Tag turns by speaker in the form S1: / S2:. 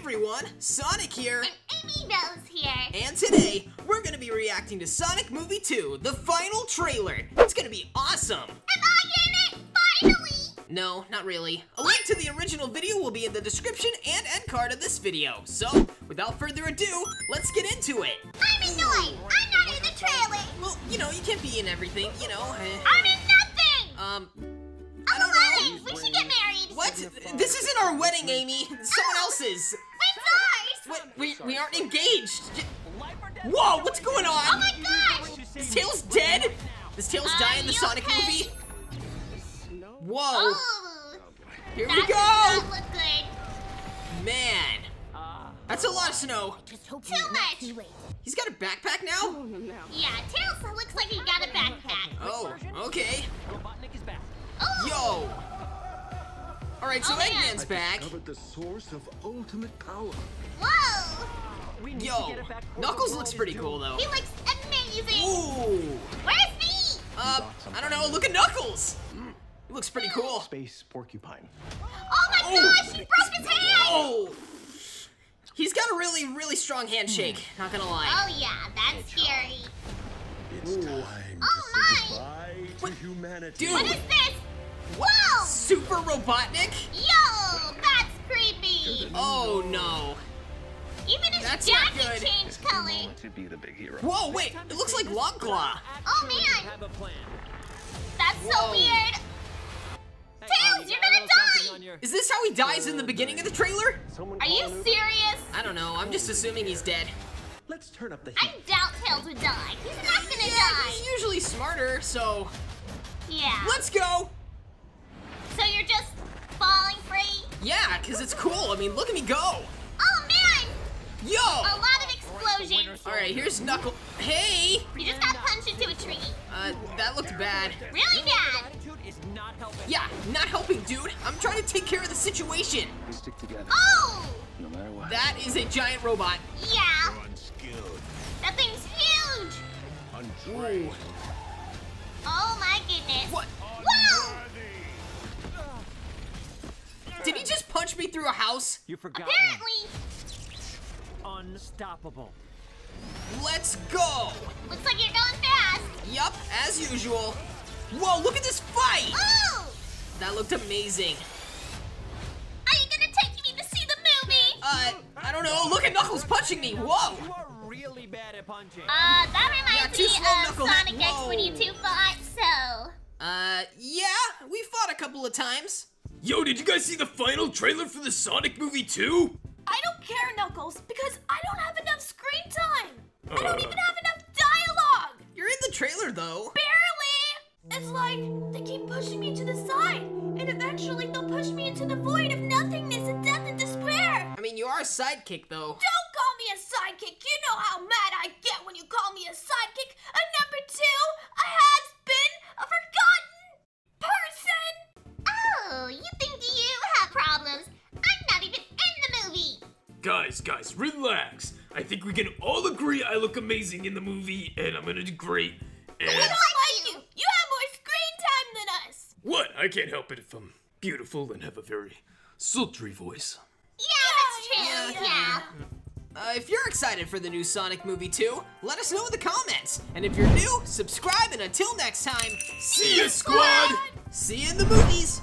S1: everyone, Sonic here.
S2: And Amy Rose here.
S1: And today, we're gonna be reacting to Sonic Movie 2, the final trailer. It's gonna be awesome.
S2: Am I in it? Finally!
S1: No, not really. A link to the original video will be in the description and end card of this video. So, without further ado, let's get into it.
S2: I'm annoyed. I'm not in the trailer.
S1: Well, you know, you can't be in everything, you know.
S2: I'm in nothing.
S1: Um,
S2: I'm
S1: I don't know.
S2: 11. We should get married.
S1: What? This isn't our wedding, Amy. Someone else's.
S2: When's ours?
S1: What? We, we aren't engaged. Whoa, what's going on?
S2: Oh my gosh.
S1: Is Tails dead? Does Tails
S2: Are
S1: die in the Sonic
S2: okay?
S1: movie? Whoa,
S2: Oh.
S1: here we go!
S2: look good.
S1: Man, that's a lot of snow.
S2: Too much.
S1: He's got a backpack now?
S2: Yeah, Tails looks like he got a backpack.
S1: Yo. Alright, so
S2: Oh, man.
S1: Eggman's back.
S3: Discovered the source of ultimate power.
S2: Whoa.
S4: We need to
S1: Yo,
S4: get back
S1: Knuckles looks pretty cool though.
S2: He looks amazing.
S1: Ooh.
S2: Where's me?
S1: Uh, I don't know, look at Knuckles. He looks pretty cool.
S3: Space porcupine.
S2: Oh my
S1: Oh.
S2: gosh, he broke his hand.
S1: Oh. He's got a really, really strong handshake, not gonna lie.
S2: Oh yeah, that's scary.
S3: It's time
S2: Oh,
S3: to
S2: my.
S3: to humanity.
S1: Dude.
S2: What is this? Whoa!
S1: Super Robotnik?
S2: Yo, that's creepy.
S1: Oh no.
S2: Even his
S1: That's not
S2: jacket
S1: good.
S2: changed color.
S3: To be the big hero.
S1: Whoa, wait, it looks like Longclaw.
S2: Oh man,
S4: Have a plan.
S2: that's so weird.
S4: Hey,
S2: Tails,
S4: you
S2: you're gonna die.
S1: Is this how he dies in the beginning of the trailer?
S2: Are you serious?
S1: I don't know, I'm just assuming he's dead.
S3: Let's turn up the heat.
S2: I doubt Tails would die. He's not gonna
S1: Yeah,
S2: die.
S1: he's usually smarter, so
S2: Yeah.
S1: let's go.
S2: So you're just falling free?
S1: Yeah, because it's cool. I mean, look at me go.
S2: Oh man,
S1: Yo!
S2: a lot of explosions.
S1: All right, here's Knuckle. Hey!
S2: You just got punched into a tree.
S1: Uh, that looked bad.
S2: Really bad.
S4: Attitude is not helping.
S1: Yeah, not helping, dude. I'm trying to take care of the situation.
S3: We stick together,
S2: Oh,
S3: no matter what.
S1: That is a giant robot.
S2: yeah.
S3: Unskilled.
S2: That thing's huge.
S1: Ooh. Through a house?
S4: You forgot
S2: Apparently,
S4: one. Unstoppable.
S1: Let's go.
S2: looks like you're going fast.
S1: Yup, as usual. Whoa, look at this fight.
S2: Oh!
S1: That looked amazing.
S2: Are you gonna take me to see the movie?
S1: Uh, I don't know. Look at Knuckles punching me. Whoa.
S4: You are really bad at punching.
S2: Uh, that reminds
S1: Yeah, too
S2: me
S1: slow,
S2: of
S1: Knucklehead.
S2: Sonic X when you two fought, so.
S1: Uh, yeah, we fought a couple of times.
S5: Yo, did you guys see the final trailer for the Sonic movie 2?
S6: I don't care, Knuckles, because I don't have enough screen time. I don't
S5: Uh.
S6: even have enough dialogue.
S1: You're in the trailer, though.
S6: Barely. It's like they keep pushing me to the side, and eventually they'll push me into the void of nothingness and death and despair.
S1: I mean, you are a sidekick, though.
S6: Don't call me a sidekick. You know how mad I get when you call me a sidekick. And number two, I has-been,
S5: Guys, guys, relax. I think we can all agree I look amazing in the movie, and I'm gonna do great.
S6: I
S5: And
S6: don't like you. You have more screen time than us.
S5: what? I can't help it if I'm beautiful and have a very sultry voice.
S2: Yeah, that's true. Yeah.
S1: Uh, if you're excited for the new Sonic movie 2, let us know in the comments. And if you're new, subscribe, and until next time,
S5: See ya, squad!
S1: see you in the movies.